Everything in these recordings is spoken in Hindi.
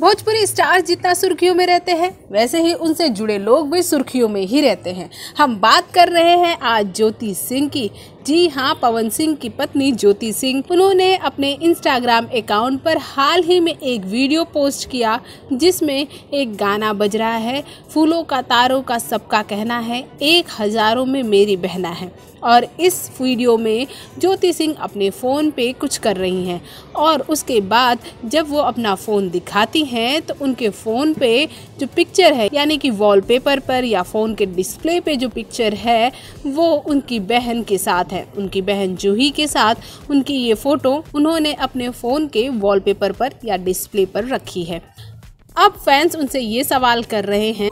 भोजपुरी स्टार जितना सुर्खियों में रहते हैं, वैसे ही उनसे जुड़े लोग भी सुर्खियों में ही रहते हैं। हम बात कर रहे हैं आज ज्योति सिंह की। जी हाँ पवन सिंह की पत्नी ज्योति सिंह। उन्होंने अपने इंस्टाग्राम अकाउंट पर हाल ही में एक वीडियो पोस्ट किया, जिसमें एक गाना बज रहा है, फूलों का, तारों का सबका कहना है, एक हज़ारों में मेरी बहना है। और इस वीडियो में ज्योति सिंह अपने फ़ोन पे कुछ कर रही हैं। और उसके बाद जब वो अपना फ़ोन दिखाती हैं तो उनके फ़ोन पे जो पिक्चर है, यानी कि वॉलपेपर पर या फ़ोन के डिस्प्ले पे जो पिक्चर है, वो उनकी बहन के साथ है। उनकी बहन जूही के साथ उनकी ये फ़ोटो उन्होंने अपने फ़ोन के वॉलपेपर पर या डिस्प्ले पर रखी है। अब फैंस उनसे ये सवाल कर रहे हैं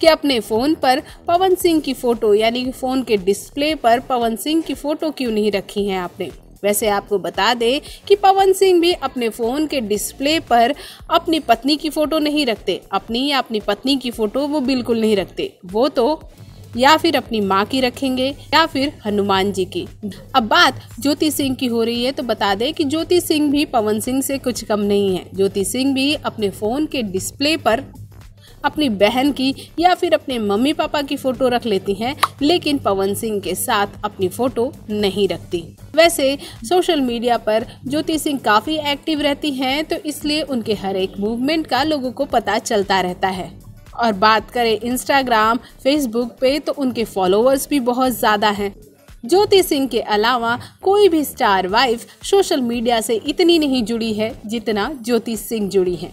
कि अपने फ़ोन पर पवन सिंह की फ़ोटो यानी कि फ़ोन के डिस्प्ले पर पवन सिंह की फ़ोटो क्यों नहीं रखी है आपने? वैसे आपको बता दें कि पवन सिंह भी अपने फ़ोन के डिस्प्ले पर अपनी पत्नी की फ़ोटो नहीं रखते। अपनी या अपनी पत्नी की फ़ोटो वो बिल्कुल नहीं रखते। वो तो या फिर अपनी माँ की रखेंगे, या फिर हनुमान जी की। अब बात ज्योति सिंह की हो रही है तो बता दें कि ज्योति सिंह भी पवन सिंह से कुछ कम नहीं है। ज्योति सिंह भी अपने फ़ोन के डिस्प्ले पर अपनी बहन की या फिर अपने मम्मी पापा की फ़ोटो रख लेती हैं, लेकिन पवन सिंह के साथ अपनी फ़ोटो नहीं रखती। वैसे, सोशल मीडिया पर ज्योति सिंह काफ़ी एक्टिव रहती हैं तो इसलिए उनके हर एक मूवमेंट का लोगों को पता चलता रहता है। और बात करें इंस्टाग्राम फेसबुक पे तो उनके फॉलोअर्स भी बहुत ज़्यादा हैं। ज्योति सिंह के अलावा कोई भी स्टार वाइफ सोशल मीडिया से इतनी नहीं जुड़ी है, जितना ज्योति सिंह जुड़ी है।